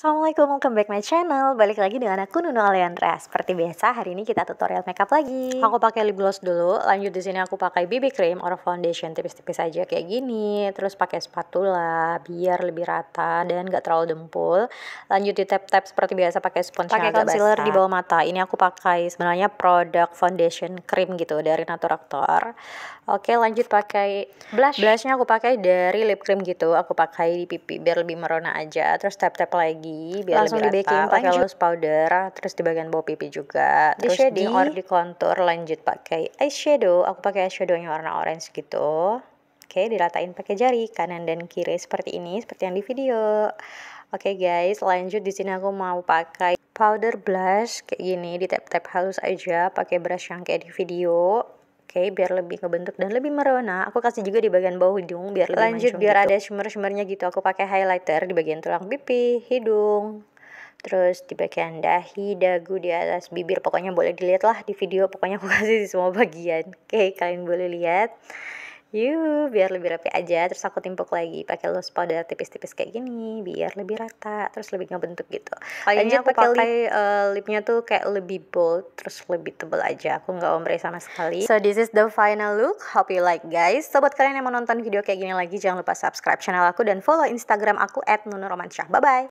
Assalamualaikum, welcome back my channel. Balik lagi dengan aku Nuno Aleandra. Seperti biasa, hari ini kita tutorial makeup lagi. Aku pakai lip gloss dulu. Lanjut di sini aku pakai BB cream or foundation tipis-tipis aja kayak gini. Terus pakai spatula biar lebih rata dan gak terlalu dempul. Lanjut di tap-tap seperti biasa pakai spons Pakai concealer basah. di bawah mata. Ini aku pakai sebenarnya produk foundation cream gitu dari Naturactor Oke lanjut pakai blush. Blushnya aku pakai dari lip cream gitu. Aku pakai di pipi biar lebih merona aja. Terus tap-tap lagi lagi biar langsung lebih di baking pakai loose powder terus di bagian bawah pipi juga. Di terus shading. di or di contour lanjut pakai eyeshadow. Aku pakai eyeshadownya warna orange gitu. Oke diratain pakai jari kanan dan kiri seperti ini seperti yang di video. Oke guys lanjut. Di sini aku mau pakai powder blush kayak gini di tap tap halus aja pakai brush yang kayak di video Oke, okay, biar lebih kebentuk dan lebih merona. Aku kasih juga di bagian bawah hidung biar lebih Lanjut biar gitu. ada shimmer-shimmernya gitu. Aku pakai highlighter di bagian tulang pipi, hidung, terus di bagian dahi, dagu, di atas bibir. Pokoknya boleh dilihat lah di video. Pokoknya aku kasih di semua bagian. Oke, okay, kalian boleh lihat. Yuk, biar lebih rapi aja. Terus aku timpuk lagi pakai loose powder tipis-tipis kayak gini, biar lebih rata, terus lebih ngebentuk gitu. Lanjut aku pakai lip. Uh, lipnya tuh kayak lebih bold, terus lebih tebal aja. Aku nggak ombre sama sekali. So this is the final look. Hope you like guys. Sobat kalian yang mau nonton video kayak gini lagi, jangan lupa subscribe channel aku dan follow Instagram aku @nunuromansyah. Bye bye.